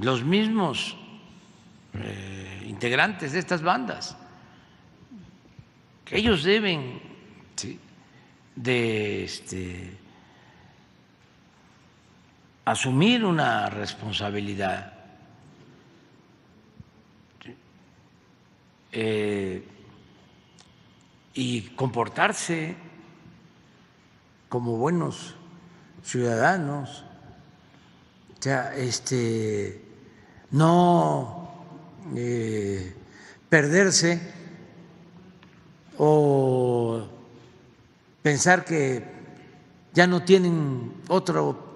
los mismos eh, integrantes de estas bandas, ellos deben de este, asumir una responsabilidad. Eh, y comportarse como buenos ciudadanos, o este, no eh, perderse o pensar que ya no tienen otro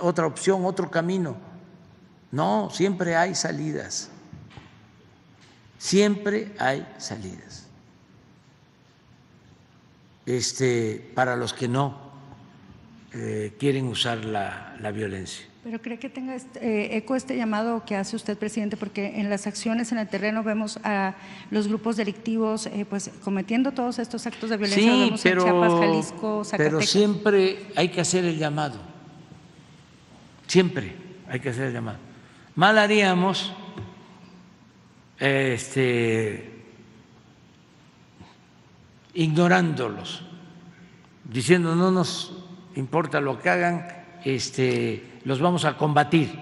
otra opción, otro camino. No, siempre hay salidas. Siempre hay salidas. Este, para los que no eh, quieren usar la, violencia. Pero cree que tenga este, eh, eco este llamado que hace usted, presidente, porque en las acciones en el terreno vemos a los grupos delictivos eh, pues cometiendo todos estos actos de violencia. Sí, pero, Chiapas, Jalisco, pero siempre hay que hacer el llamado Siempre hay que hacer el llamado. Mal haríamos este, ignorándolos, diciendo no nos importa lo que hagan, este, los vamos a combatir.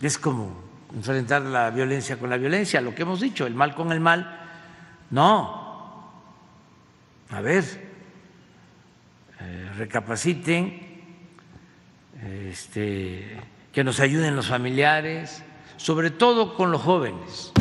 Es como enfrentar la violencia con la violencia, lo que hemos dicho, el mal con el mal. No. A ver, recapaciten, este, que nos ayuden los familiares, sobre todo con los jóvenes.